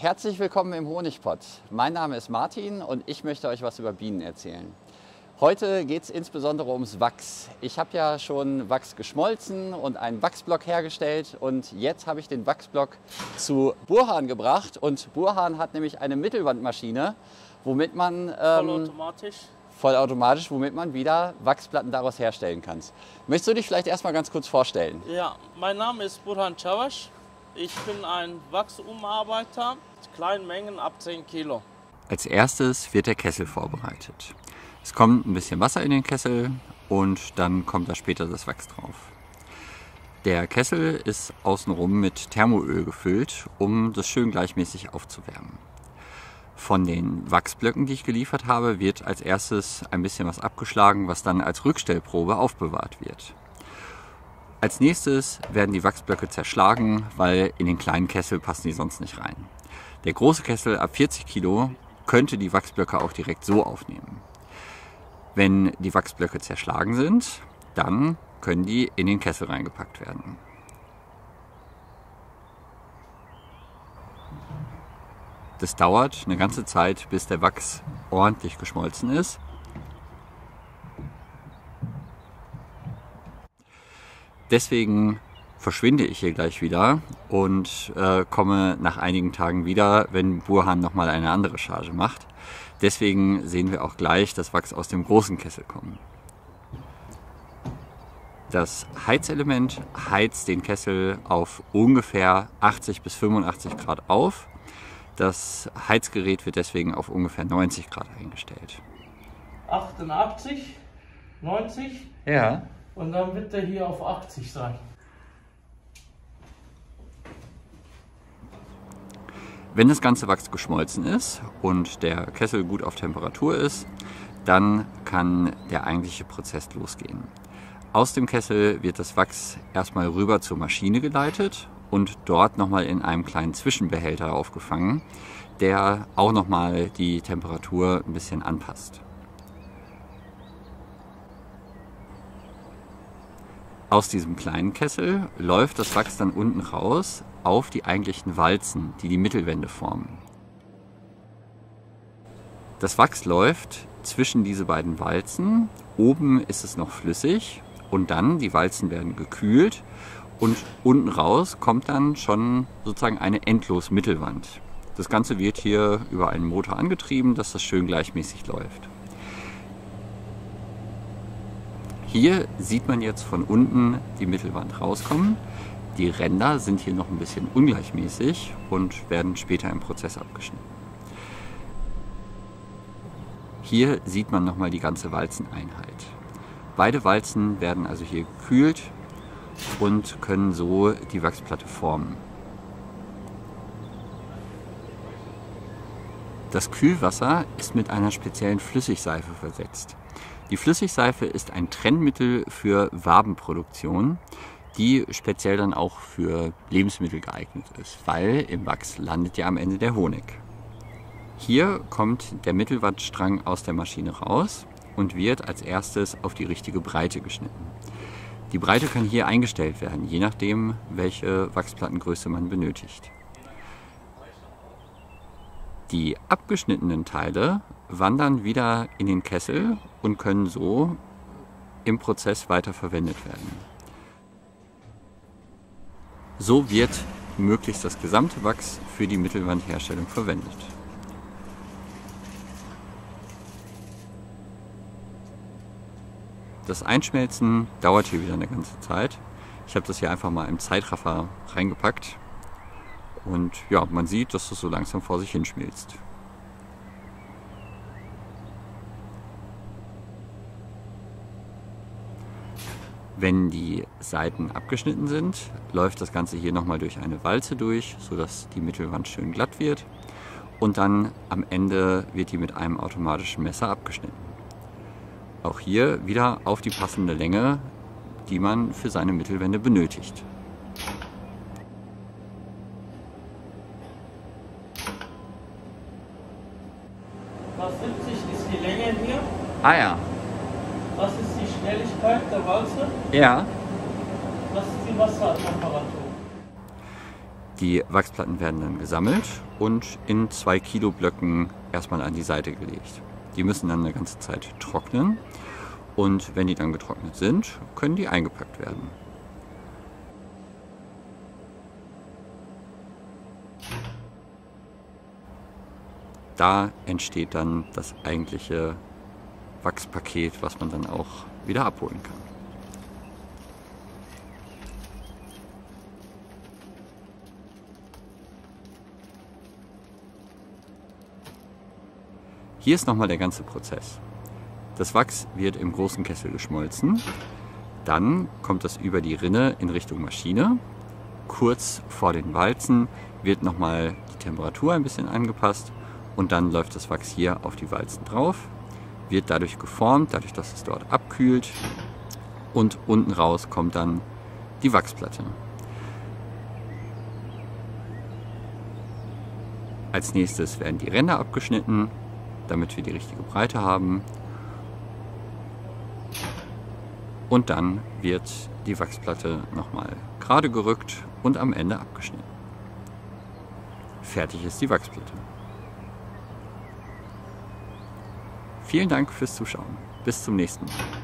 Herzlich willkommen im Honigpott. Mein Name ist Martin und ich möchte euch was über Bienen erzählen. Heute geht es insbesondere ums Wachs. Ich habe ja schon Wachs geschmolzen und einen Wachsblock hergestellt und jetzt habe ich den Wachsblock zu Burhan gebracht und Burhan hat nämlich eine Mittelwandmaschine, womit man ähm, Vollautomatisch. vollautomatisch, womit man wieder Wachsplatten daraus herstellen kann. Möchtest du dich vielleicht erstmal ganz kurz vorstellen? Ja, mein Name ist Burhan Chawash. Ich bin ein Wachsumarbeiter mit kleinen Mengen ab 10 Kilo. Als erstes wird der Kessel vorbereitet. Es kommt ein bisschen Wasser in den Kessel und dann kommt da später das Wachs drauf. Der Kessel ist außenrum mit Thermoöl gefüllt, um das schön gleichmäßig aufzuwärmen. Von den Wachsblöcken, die ich geliefert habe, wird als erstes ein bisschen was abgeschlagen, was dann als Rückstellprobe aufbewahrt wird. Als nächstes werden die Wachsblöcke zerschlagen, weil in den kleinen Kessel passen die sonst nicht rein. Der große Kessel ab 40 Kilo könnte die Wachsblöcke auch direkt so aufnehmen. Wenn die Wachsblöcke zerschlagen sind, dann können die in den Kessel reingepackt werden. Das dauert eine ganze Zeit, bis der Wachs ordentlich geschmolzen ist. Deswegen verschwinde ich hier gleich wieder und äh, komme nach einigen Tagen wieder, wenn Burhan nochmal eine andere Charge macht. Deswegen sehen wir auch gleich das Wachs aus dem großen Kessel kommen. Das Heizelement heizt den Kessel auf ungefähr 80 bis 85 Grad auf. Das Heizgerät wird deswegen auf ungefähr 90 Grad eingestellt. 88, 90 Ja. Und dann wird der hier auf 80 sein. Wenn das ganze Wachs geschmolzen ist und der Kessel gut auf Temperatur ist, dann kann der eigentliche Prozess losgehen. Aus dem Kessel wird das Wachs erstmal rüber zur Maschine geleitet und dort nochmal in einem kleinen Zwischenbehälter aufgefangen, der auch nochmal die Temperatur ein bisschen anpasst. Aus diesem kleinen Kessel läuft das Wachs dann unten raus auf die eigentlichen Walzen, die die Mittelwände formen. Das Wachs läuft zwischen diese beiden Walzen. Oben ist es noch flüssig und dann, die Walzen werden gekühlt und unten raus kommt dann schon sozusagen eine endlos Mittelwand. Das Ganze wird hier über einen Motor angetrieben, dass das schön gleichmäßig läuft. Hier sieht man jetzt von unten die Mittelwand rauskommen. Die Ränder sind hier noch ein bisschen ungleichmäßig und werden später im Prozess abgeschnitten. Hier sieht man nochmal die ganze Walzeneinheit. Beide Walzen werden also hier gekühlt und können so die Wachsplatte formen. Das Kühlwasser ist mit einer speziellen Flüssigseife versetzt. Die Flüssigseife ist ein Trennmittel für Wabenproduktion, die speziell dann auch für Lebensmittel geeignet ist, weil im Wachs landet ja am Ende der Honig. Hier kommt der Mittelwattstrang aus der Maschine raus und wird als erstes auf die richtige Breite geschnitten. Die Breite kann hier eingestellt werden, je nachdem, welche Wachsplattengröße man benötigt. Die abgeschnittenen Teile wandern wieder in den Kessel und können so im Prozess weiter verwendet werden. So wird möglichst das gesamte Wachs für die Mittelwandherstellung verwendet. Das Einschmelzen dauert hier wieder eine ganze Zeit. Ich habe das hier einfach mal im Zeitraffer reingepackt. Und ja, man sieht, dass das so langsam vor sich hinschmilzt. Wenn die Seiten abgeschnitten sind, läuft das Ganze hier nochmal durch eine Walze durch, sodass die Mittelwand schön glatt wird. Und dann am Ende wird die mit einem automatischen Messer abgeschnitten. Auch hier wieder auf die passende Länge, die man für seine Mittelwände benötigt. Das 70 ist die Länge hier. Ah ja. Das ist die Schnelligkeit der Walze. Ja. Das ist die Wassertemperatur. Die Wachsplatten werden dann gesammelt und in 2 Kilo Blöcken erstmal an die Seite gelegt. Die müssen dann eine ganze Zeit trocknen und wenn die dann getrocknet sind, können die eingepackt werden. Da entsteht dann das eigentliche Wachspaket, was man dann auch wieder abholen kann. Hier ist nochmal der ganze Prozess. Das Wachs wird im großen Kessel geschmolzen. Dann kommt das über die Rinne in Richtung Maschine. Kurz vor den Walzen wird nochmal die Temperatur ein bisschen angepasst und dann läuft das Wachs hier auf die Walzen drauf, wird dadurch geformt, dadurch, dass es dort abkühlt und unten raus kommt dann die Wachsplatte. Als nächstes werden die Ränder abgeschnitten, damit wir die richtige Breite haben Und dann wird die Wachsplatte nochmal gerade gerückt und am Ende abgeschnitten. Fertig ist die Wachsplatte. Vielen Dank fürs Zuschauen. Bis zum nächsten Mal.